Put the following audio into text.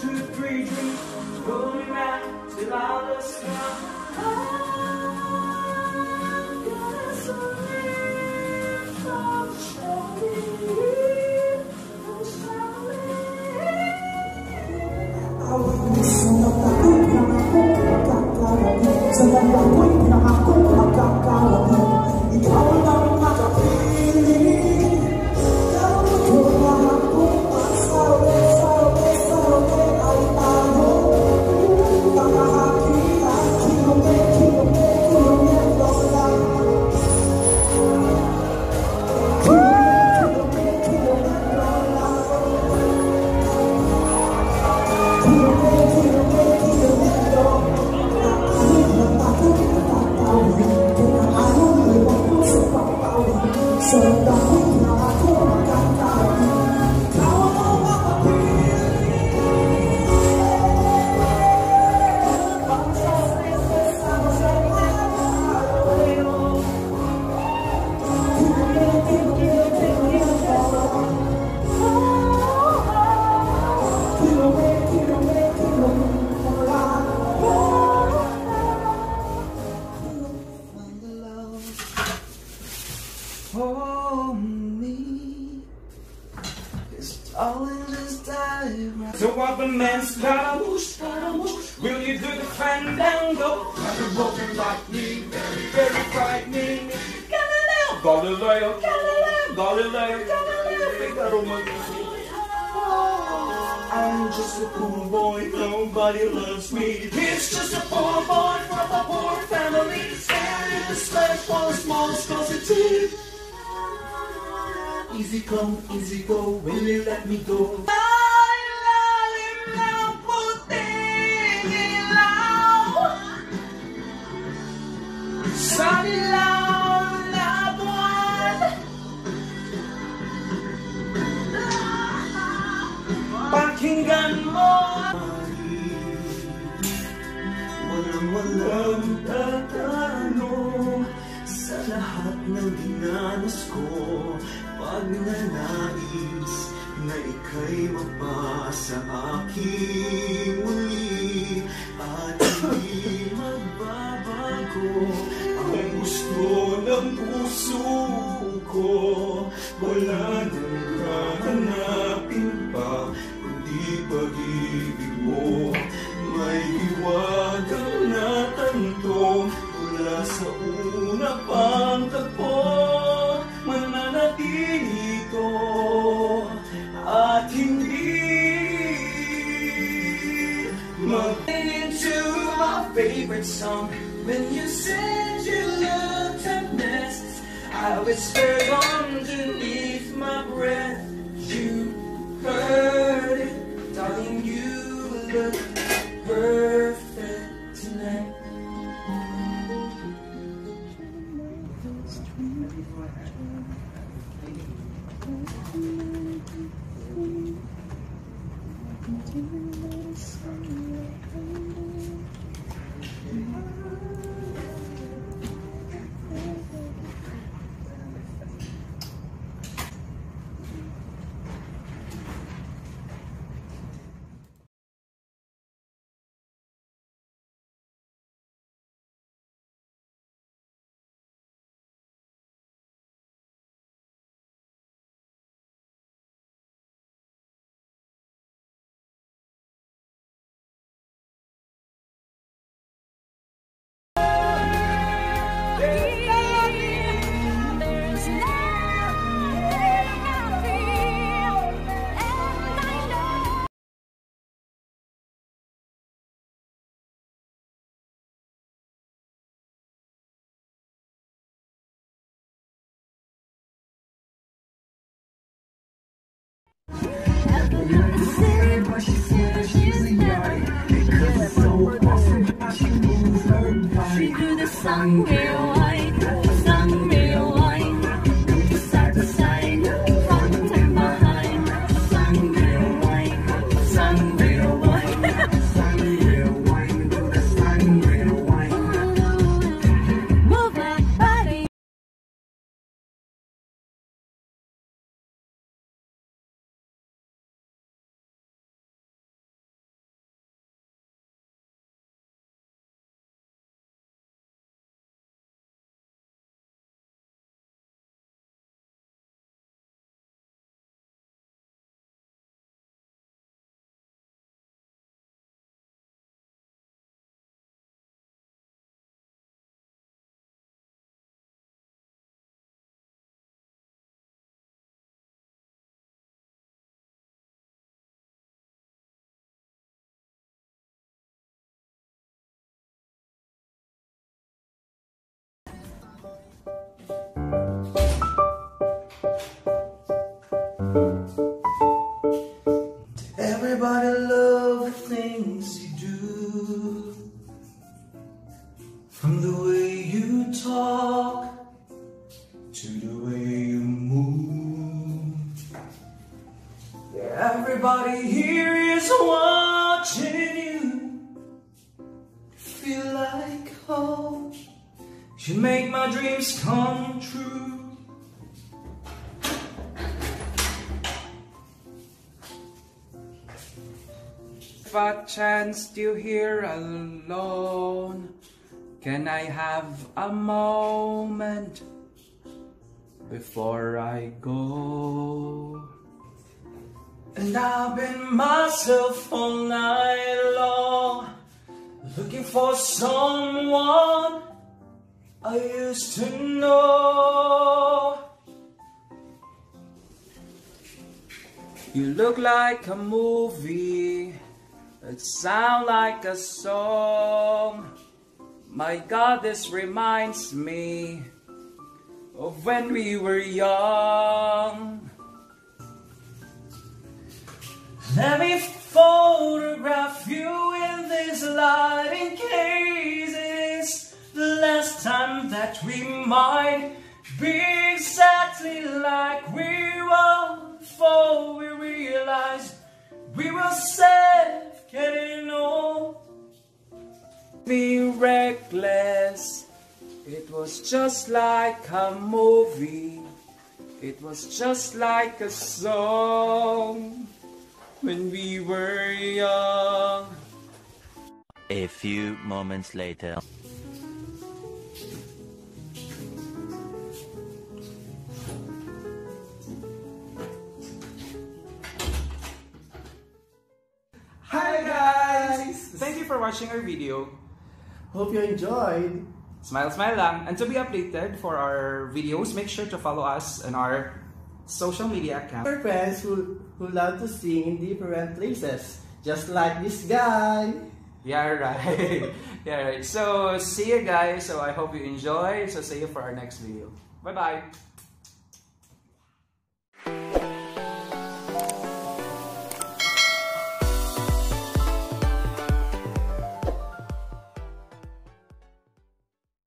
two, three, drink. Going back till all the sky. For me. It's all in this diagram. So what the man's Scaramouche, Scaramouche Will you do the fandango? Like a broken like me, very, very frightening. Galileo, Galileo, Galileo, Galileo, Galileo! Magnifico oh, I'm just a poor boy, nobody loves me. He's just a poor boy from a poor family. Standing in the sled for a small scarcity Easy come, easy go, will you let me go? Sa ilaw na buwan Pakinggan mo Walang walang tatanong Sa lahat ng dinanas ko Pag nanais na ika'y mapasa aking muli At hindi magbabago Ang gusto ng puso ko. Wala nang mag into my favorite song. When you said you looked a mess I whispered underneath my breath You heard it Darling, you look perfect She do the song real Everybody loves the things you do. From the way you talk To the way you move. Yeah, Everybody here You make my dreams come true. If chanced you here alone, can I have a moment before I go? And I've been myself all night long, looking for someone I used to know. You look like a movie, it sound like a song. My God, this reminds me of when we were young. Let me photograph you in this light that we might be exactly like we were before we realized we were safe getting old. Be reckless. It was just like a movie. It was just like a song when we were young. A few moments later. You for watching our video. Hope you enjoyed. Smile, smile lang. And to be updated for our videos, make sure to follow us on our social media account. Our friends who, who love to sing in different places, just like this guy. Yeah, right. yeah, right. So, see you guys. So, I hope you enjoy. So, see you for our next video. Bye-bye.